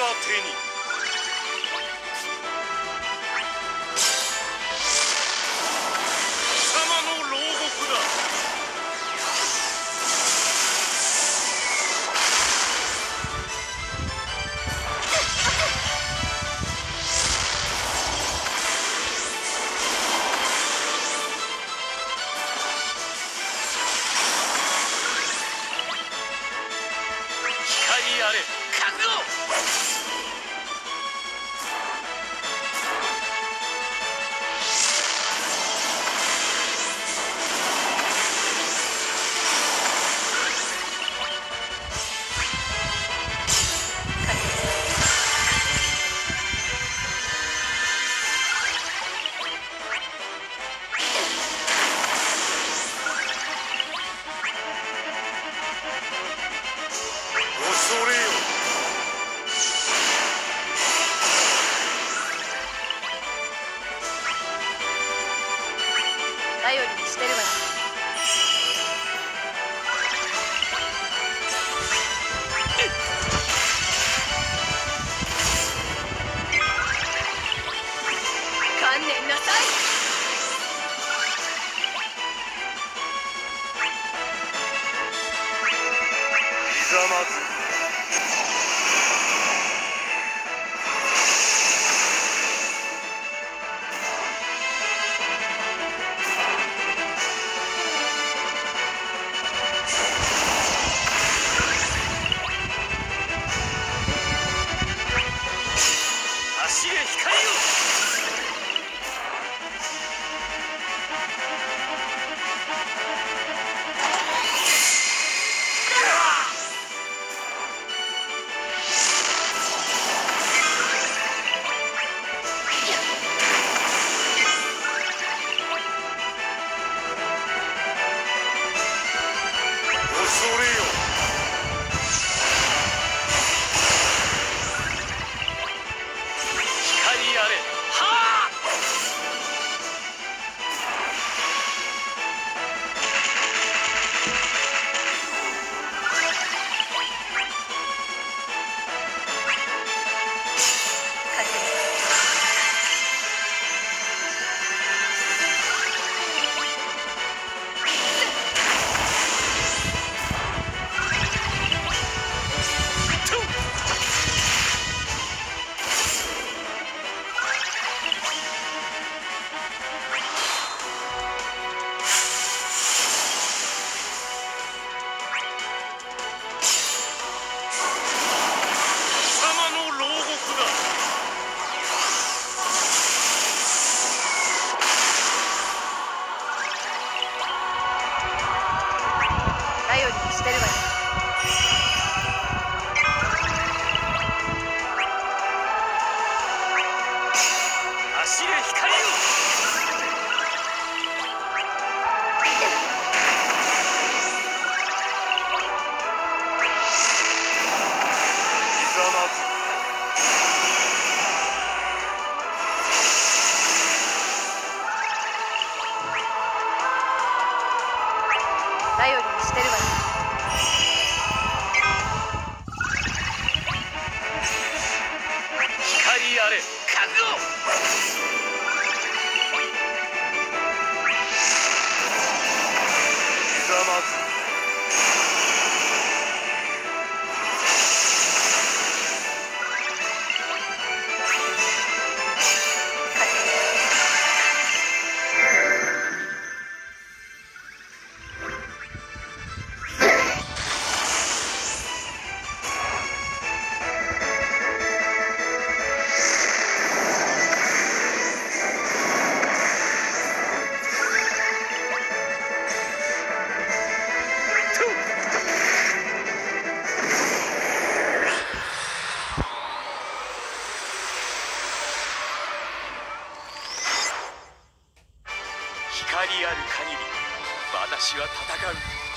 が手に。very much. 頼りにしてるわよ光あれ風を光ある限り私は戦う。